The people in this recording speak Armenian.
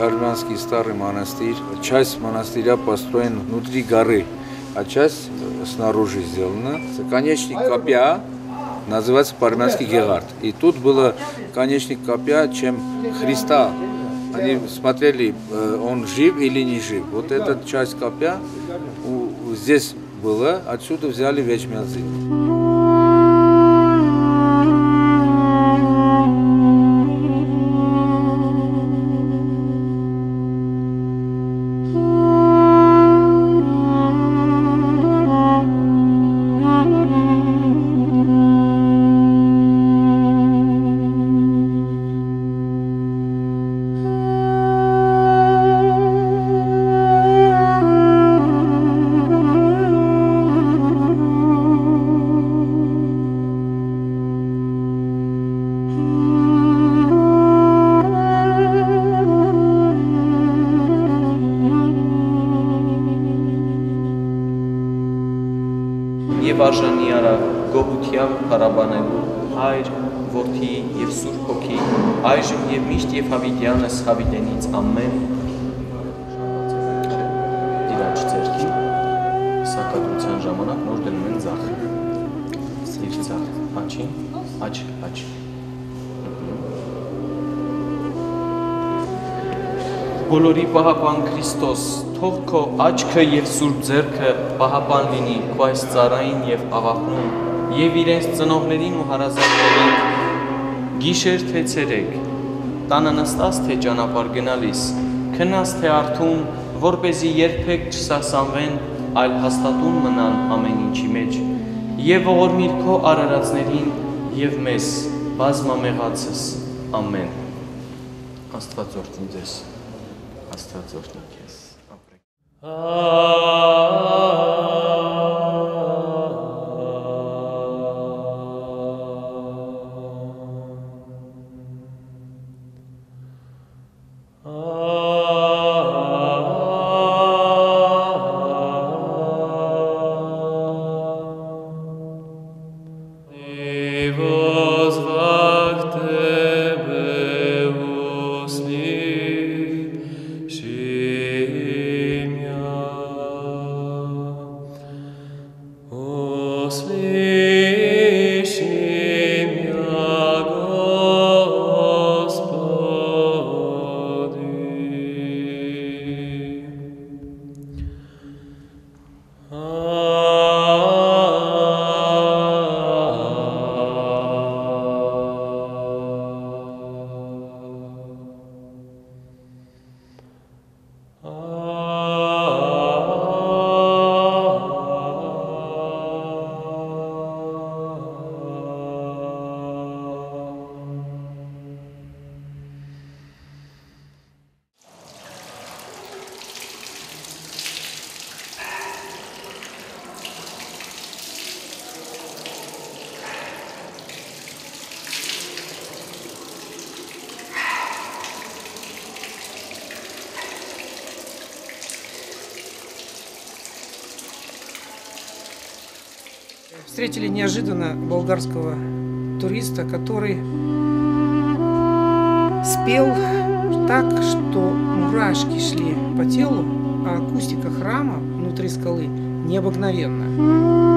Արմյանսկի старый монастырь. Часть монастыря построена внутри горы, а часть снаружи сделана. Законечник копья называется по-армянски Гегард. И тут было конечник копья, чем Христа. Они смотрели, э, он жив или не жив. Вот эта часть копья здесь была, отсюда взяли вечный язык. Արժանի արա գոհությամբ փառաբանելու հայր, որդի եւ սուրբ հոգի, այժմ եւ միշտ եւ հավիտյանս հավիտենից ամեն դիրանջ ձերքի սակատության ժամանակ նոր դնում են ձախ իր ձախ աչին աչ աչ Բոլորի պահապան Քրիստոս, թող քո աչքը եւ սուրբ ձեռքը պահապան լինի քո այս ծառային եւ աղախնում եւ իրենց ծնողներին ու հարազատներին գիշեր թե ցերեկ տանը նստած թե ճանապարհ գնալիս քնած թե արթուն որ เป զի երբեք չսասանվեն այլ հաստատուն մնան ամեն ինչի մեջ եւ ողորմիր քո արարածներին եւ մեզ բազմամեղացս ամեն Աստված օրհնի ձեզ Աստված օրհնի քեզ ապրեք Sleep. Встретили неожиданно болгарского туриста, который спел так, что мурашки шли по телу, а акустика храма внутри скалы необыкновенная.